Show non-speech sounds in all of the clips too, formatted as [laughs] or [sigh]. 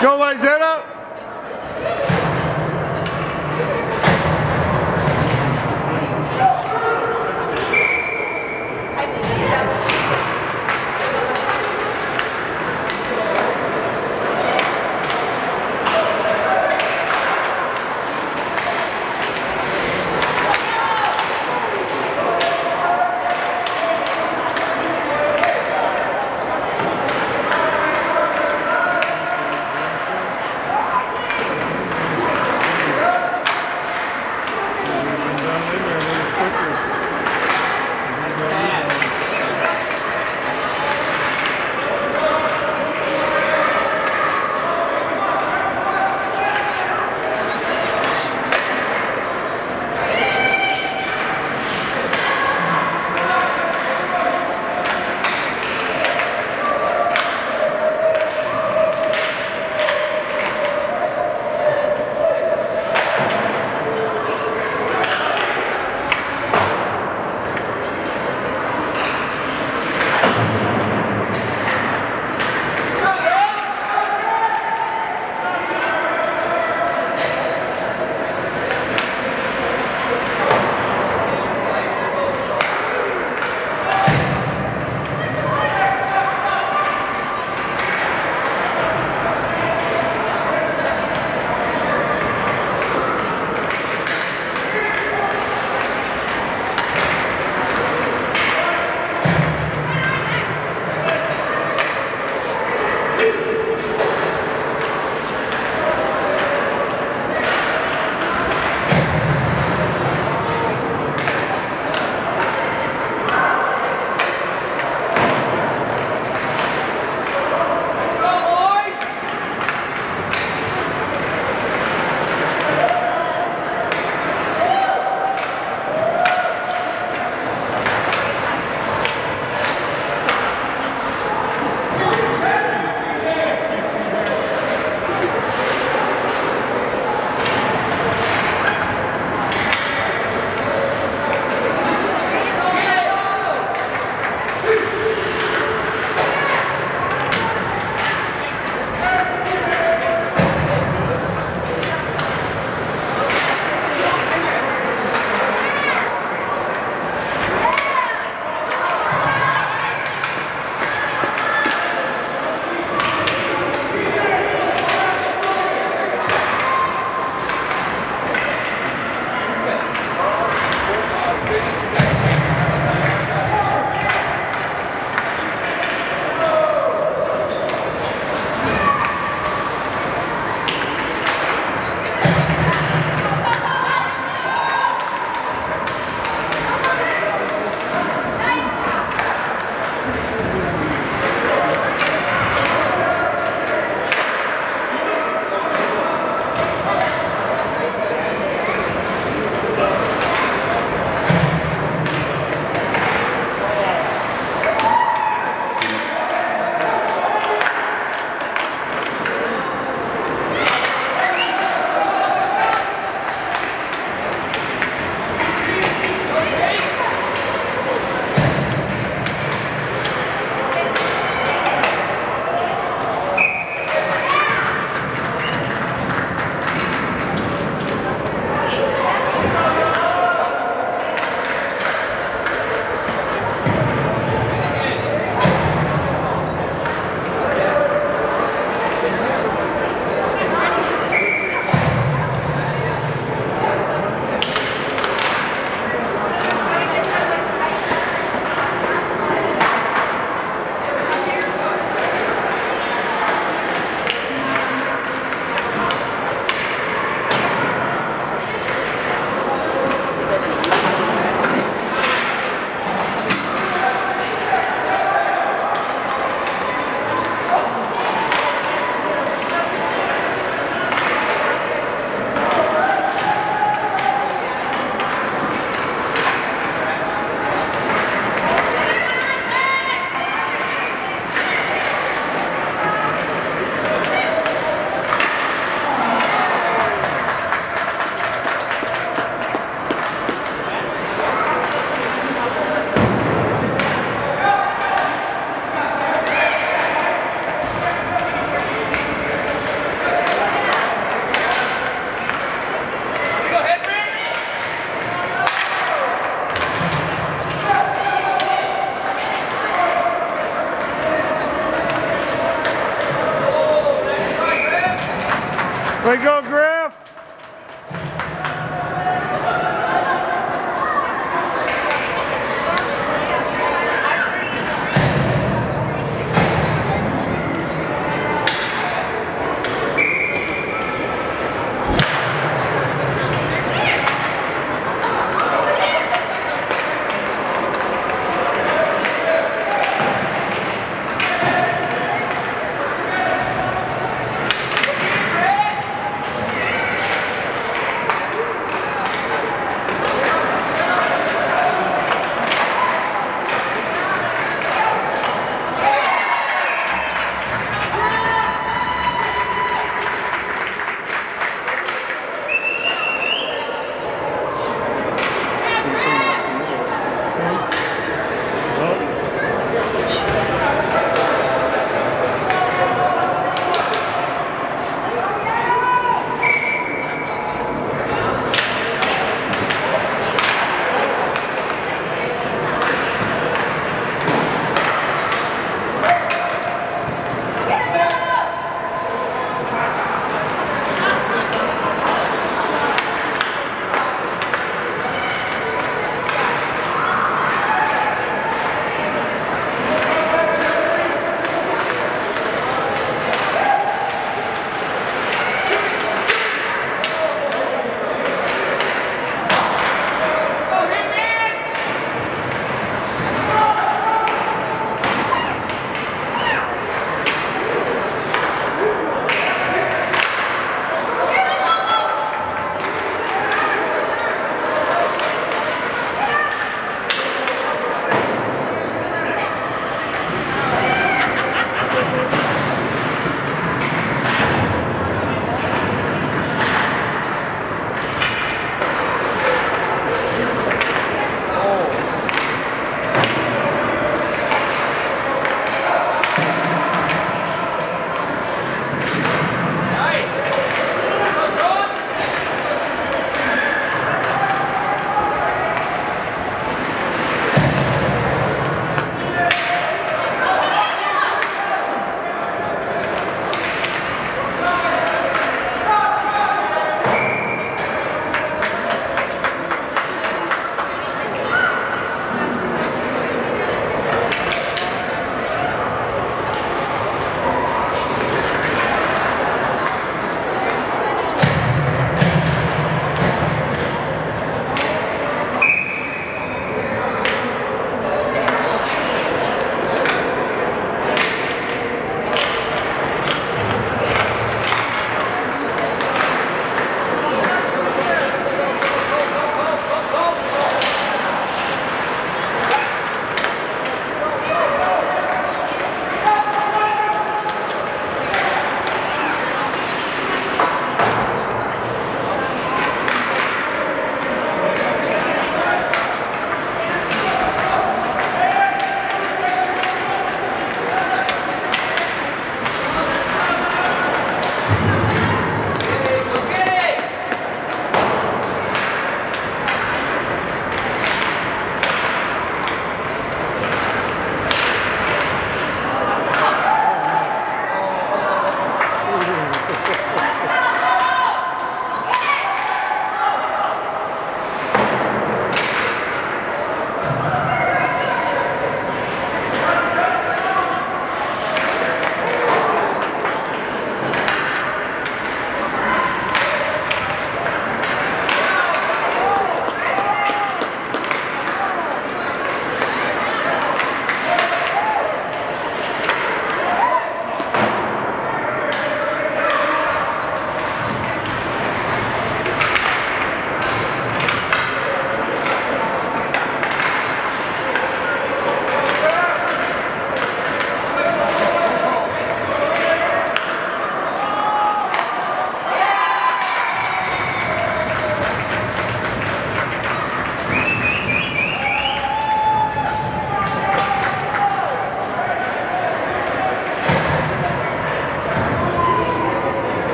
Go, Wayzata.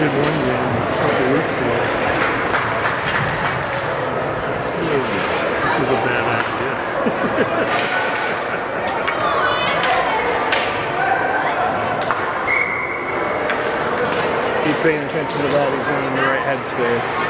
did one game a couple weeks ago. This is a bad idea. [laughs] He's paying attention to that. He's in the right headspace.